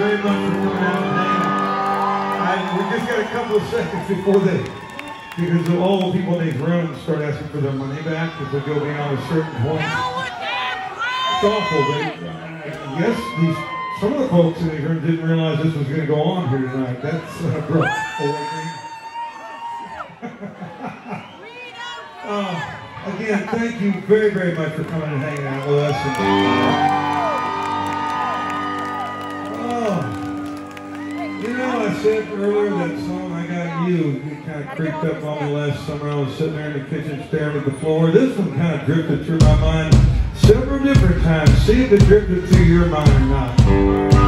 we just got a couple of seconds before they, because of all the people in these rooms start asking for their money back if we go beyond a certain point. It's awful. They, I guess these, some of the folks in these rooms didn't realize this was going to go on here tonight. That's uh, rough. uh, again, thank you very, very much for coming and hanging out with us. And, said earlier that song I Got You, it kind of creeped up on me last summer. I was sitting there in the kitchen staring at the floor. This one kind of drifted through my mind several different times. See if it drifted through your mind or not.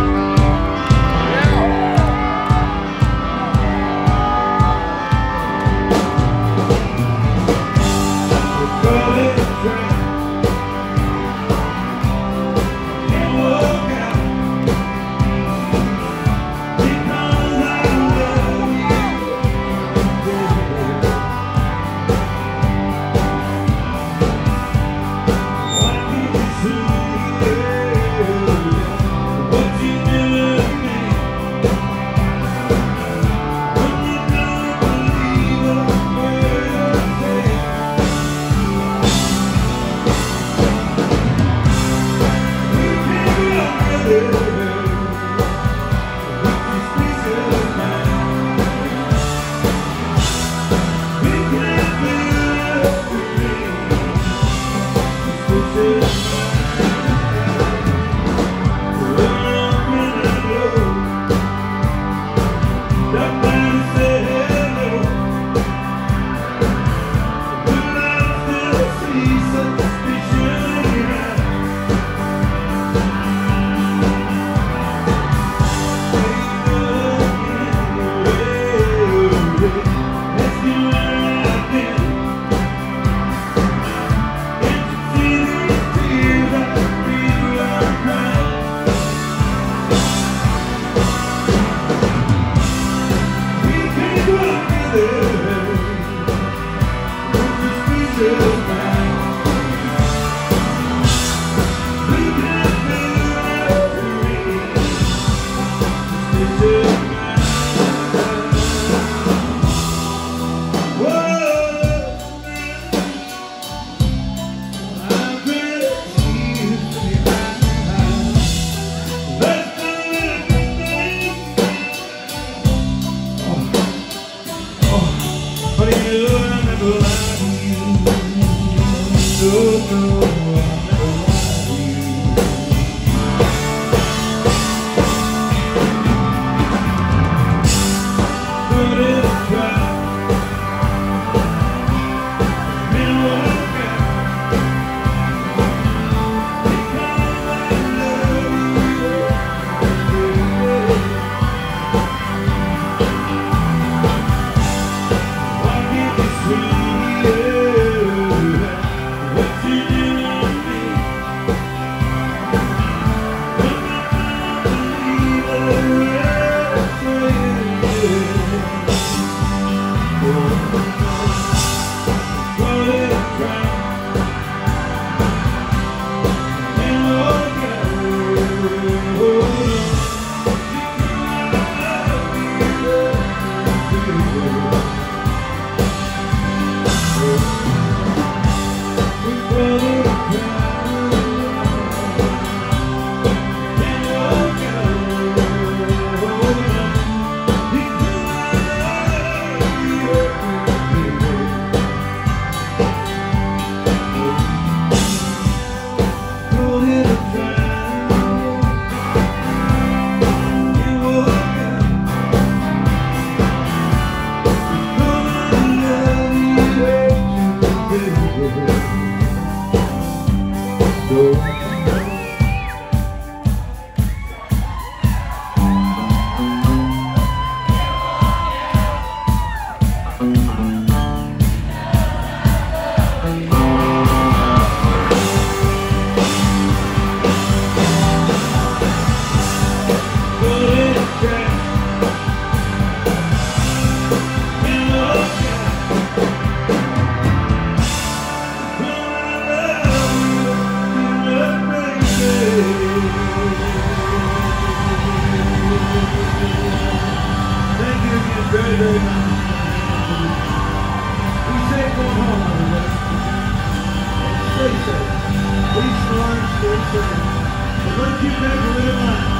Safe. Let's keep a little night.